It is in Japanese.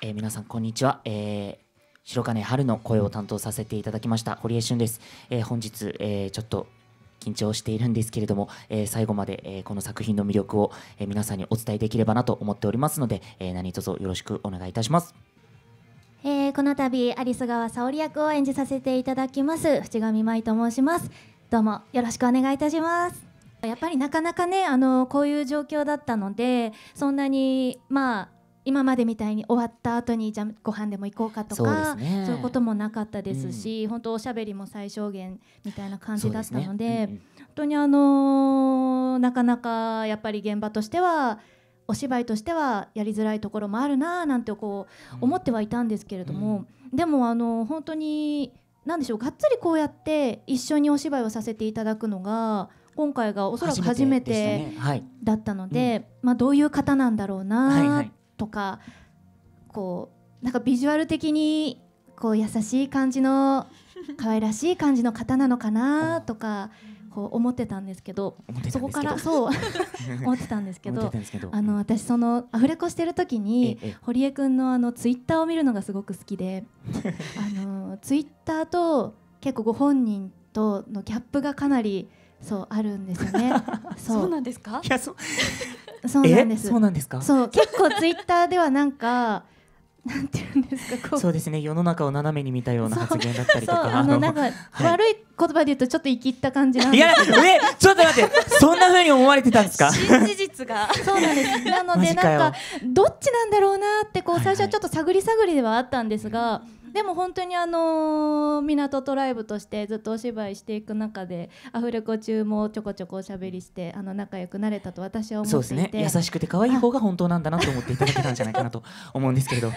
えー皆さんこんにちは、えー白金春の声を担当させていただきました堀江俊です、えー本日、えーちょっと緊張しているんですけれども、えー最後まで、えーこの作品の魅力を、えー皆さんにお伝えできればなと思っておりますので、えー何卒よろしくお願いいたします。えーこの度有栖川沙織役を演じさせていただきます淵上舞と申します。どうもよろしくお願いいたします。やっぱりなかなかねあのこういう状況だったのでそんなにまあ今までみたいに終わった後にじゃあご飯でも行こうかとかね。そういうこともなかったですし、本当おしゃべりも最小限みたいな感じだったのでそうすね。本当にあのーなかなかやっぱり現場としてはお芝居としてはやりづらいところもあるなあなんてこう思ってはいたんですけれども、でもあの本当に何でしょうがっつりこうやって一緒にお芝居をさせていただくのが今回がおそらく初めてだったので、まあ、どういう方なんだろうはいなはいとか、こうなんかビジュアル的にこう優しい感じの可愛らしい感じの方なのかなとかこう思ってたんですけどそこからそう思ってたんですけど あの私そのアフレコしてる時にええ。堀江くんのあのツイッターを見るのがすごく好きであのツイッターと結構ご本人とのギャップがかなりそうあるんですよね。そう。そうなんですか？いやそうそうなんです。えそうなんですか？そう結構ツイッターではなんかなんていうんですかこう。そうですね世の中を斜めに見たような発言だったりとか。あのなんか、はい。悪い言葉で言うとちょっと生きった感じなんいで。すやえちょっと待ってそんな風に思われてたんですか？新事実が。そうなんです。なのでなんか どっちなんだろうなってこうはいはい。最初はちょっと探り探りではあったんですが、でも本当にあの港トライブとしてずっとお芝居していく中でアフレコ中もちょこちょこおしゃべりしてあの仲良くなれたと私は思そうですね。優しくて可愛い方が本当なんだなと思っていただけたんじゃないかなと思うんですけれど。